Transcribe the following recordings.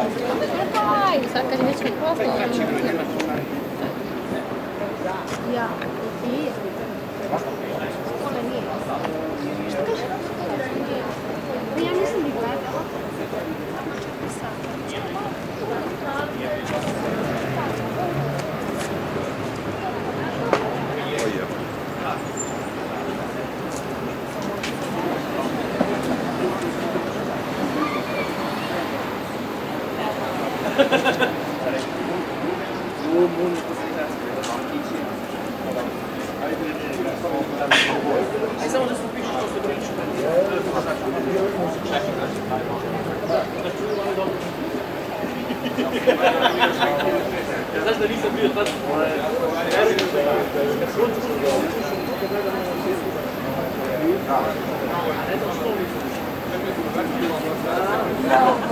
咁你点解？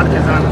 artesanos.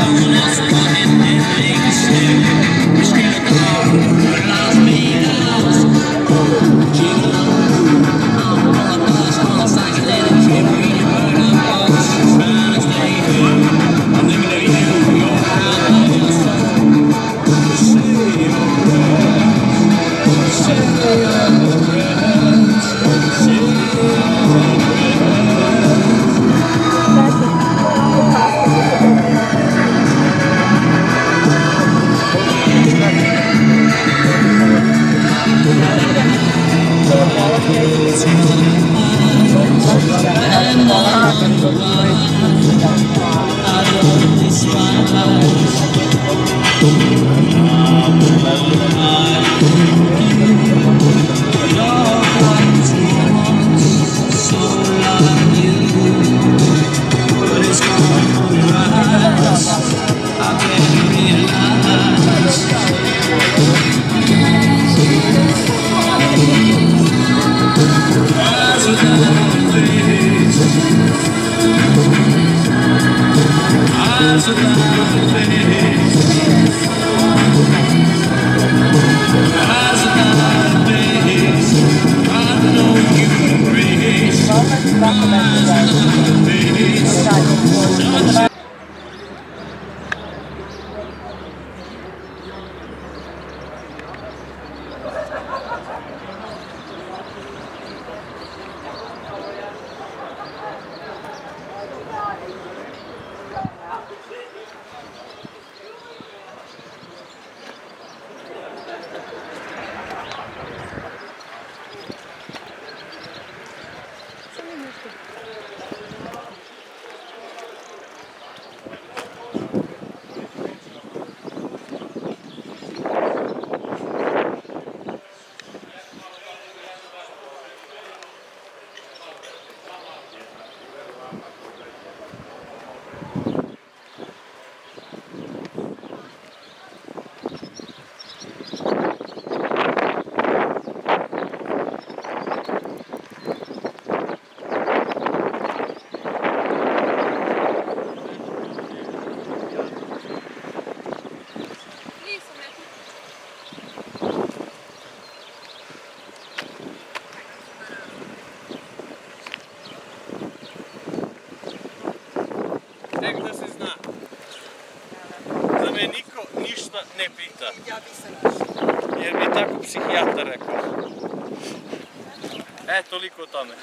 Thank nek da se zna. Da me niko ništa ne pita. Jer mi je tako psihijatar rekao. E, toliko o tome.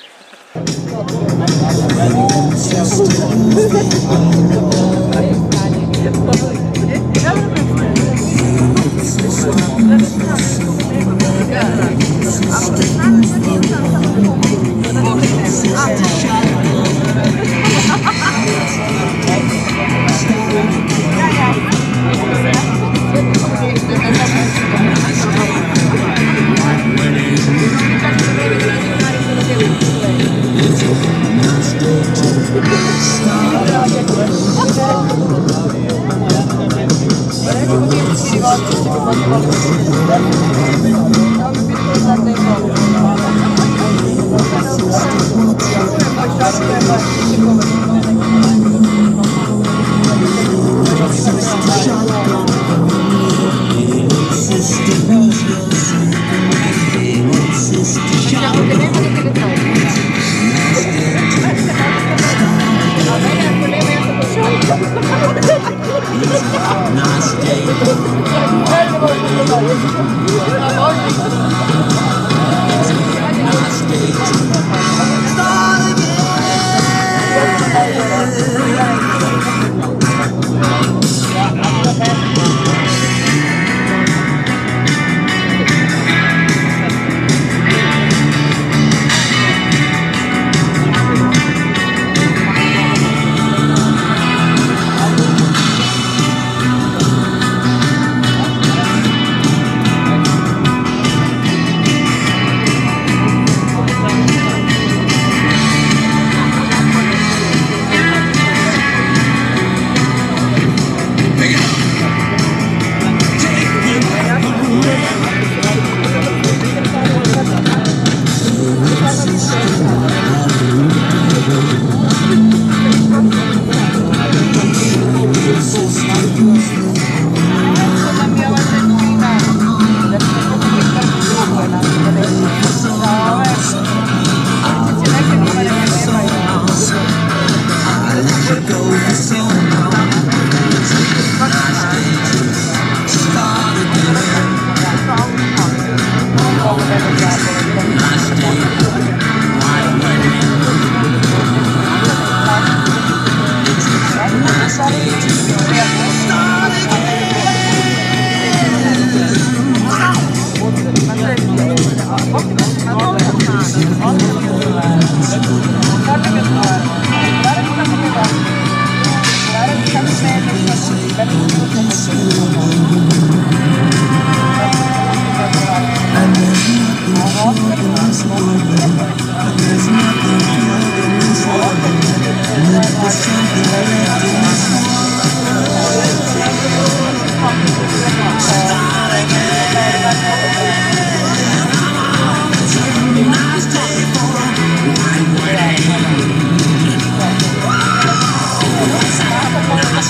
hoje a profissão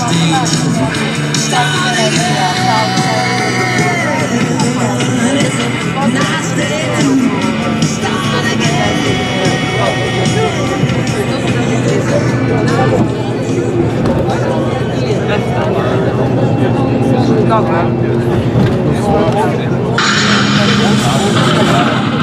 stage. The Stop it.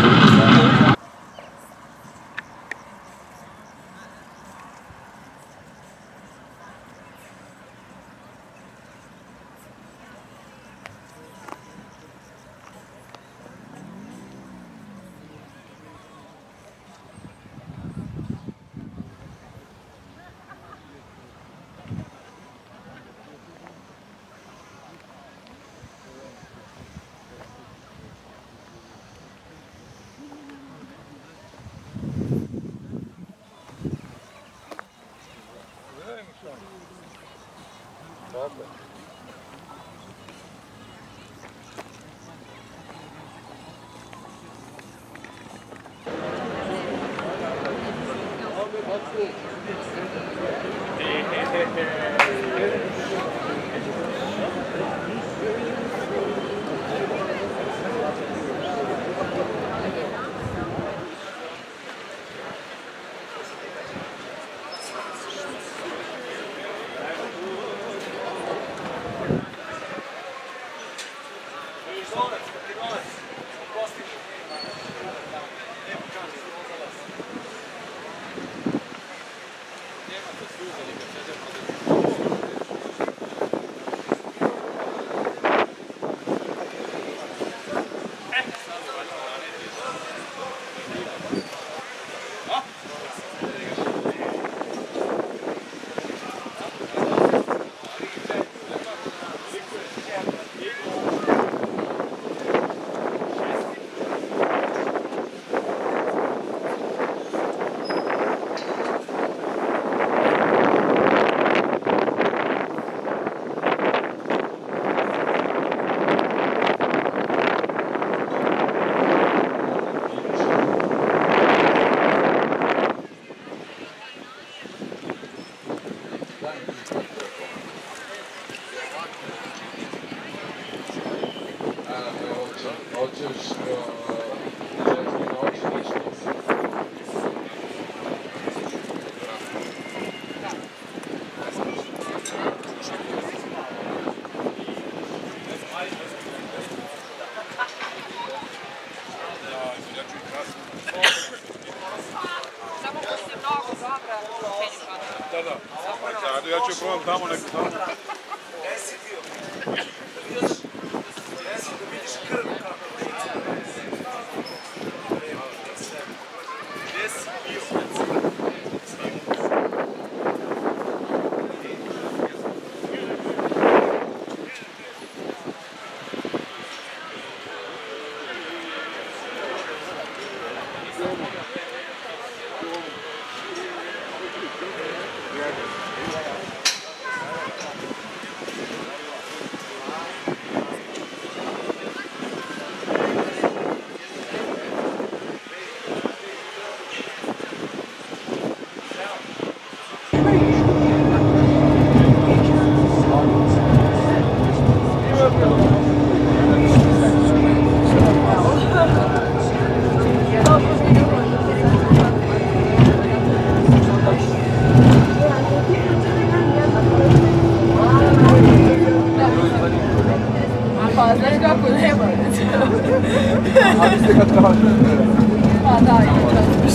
Tamam mı? Abi bakın. Solid. хочешь бежать в одиночку, Да, да. Да, да. Ja ću probam tamo neku tamo. I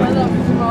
Pa da, mislim,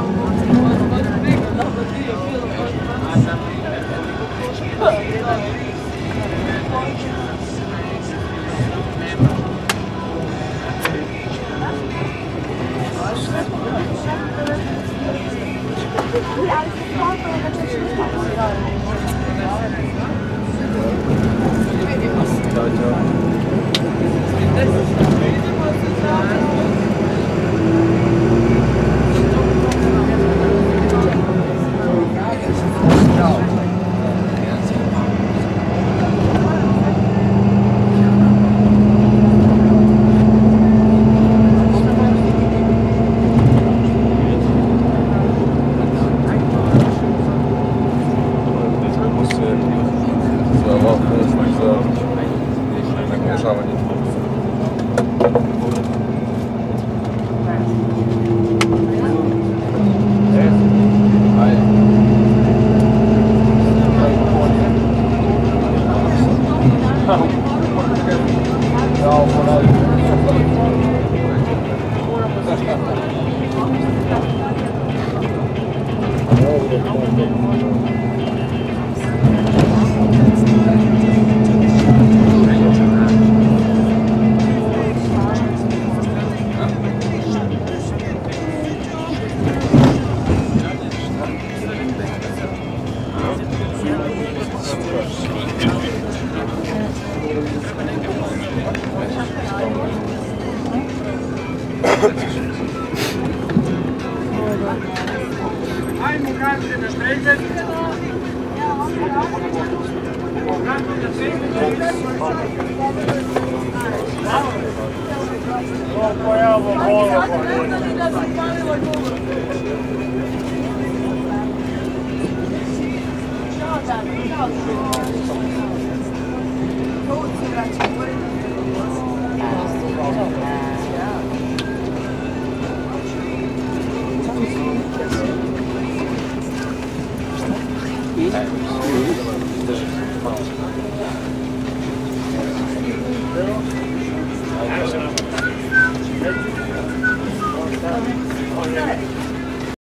Thank you.